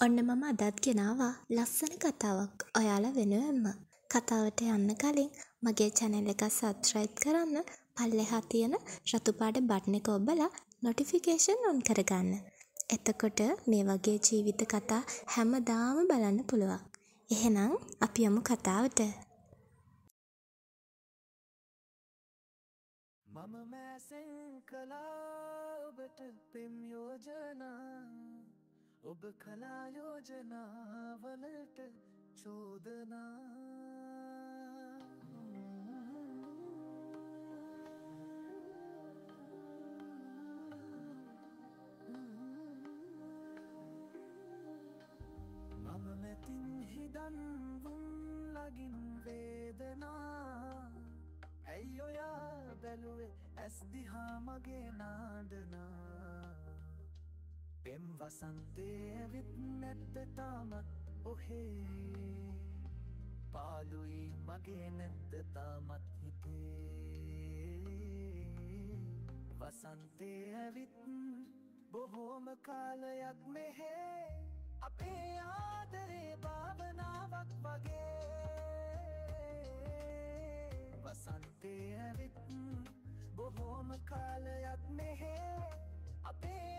ඔන්න මම අදත් ගෙනාවා ලස්සන කතාවක් ඔයාලා වෙනුවෙන්ම. කතාවට යන්න කලින් මගේ චැනල් එක සබ්ස්ක්‍රයිබ් කරන්න පල්ලෙහා තියෙන රතු පාට බටන් එක ඔබලා නොටිෆිකේෂන් ඔන් කරගන්න. එතකොට මේ වගේ ජීවිත කතා හැමදාම බලන්න පුළුවන්. එහෙනම් අපි යමු කතාවට. මම මෑසෙන් කලා ඔබට පෙම් යෝජනා ඔබ කලා යෝජනාවලට චෝදනා. මම නැතින් හිදන්වුම් ලගින් වේදනා. ඇයි ඔයා බැලුවේ ඇස් දිහා මගේ නාඩනා? පෙම් වසන්තේ ඇවිත් නැත්ත තාමත් ඔහේ පාලුයි මගේ නැද්ද තාමත් හිතේ වසන්තේ ඇවිත් බොහෝම කාලයක් මෙහේ අපේ ආදරේ භාවනාවක් වගේ වසන්තේ ඇවිත් බොහෝම කාලයක් මෙහේ අපේ ආදරේ භාවනාවක්